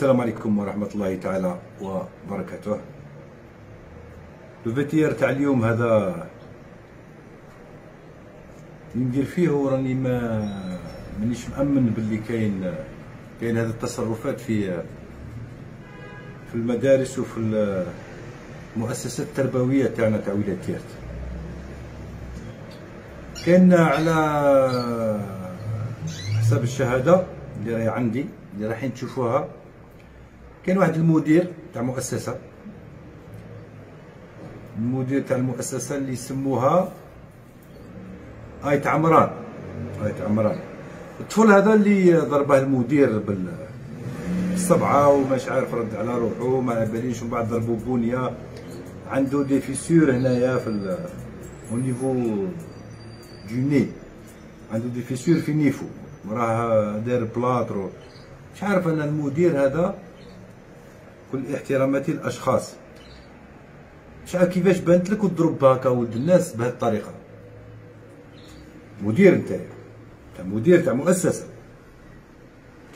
السلام عليكم ورحمة الله تعالى وبركاته. الفيتير تاع اليوم هذا ندير فيه وراني ما مانيش مأمن باللي كاين كاين هذه التصرفات في في المدارس وفي المؤسسات التربوية تاعنا تاع ولاية تيرت كاين على حساب الشهادة اللي راهي عندي اللي رايحين تشوفوها كاين واحد المدير تاع مؤسسة. المدير تاع المؤسسة اللي يسموها آيت عمران. آيت عمران. الطفل هذا اللي ضربه المدير بالصبعه وماش عارف رد على روحه ما على باليش ومن بعد ضربوا بونيه عنده دي فيسور هنايا في au niveau du nez عنده des fissures في نيفو. راه داير plâtre. مش عارف أن المدير هذا كل احتراماتي للأشخاص. عارف كيفاش بانت لك وتضرب هكا ولد الناس بهذه الطريقة؟ مدير انت تاع مدير تاع مؤسسة.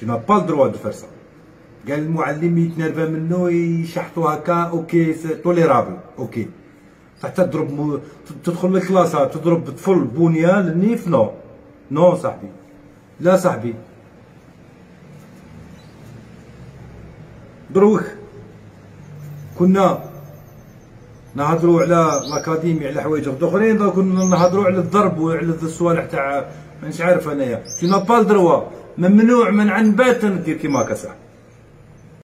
tu n'as pas le droit de ça قال المعلم يتنرفى منه يشحطو هكا OK tolérable OK. حتى تضرب م... تدخل للكلاسة تضرب طفل بونيه للنيف non. non صاحبي. لا صاحبي. دروك. كنا نهضروا على ال académie على حوايج أخرين كنا نهضروا على الضرب وعلى الصوالح تاع مانيش عارف أنايا. t'as pas le droit ممنوع منعا باتا دير كيما هكا صاحبي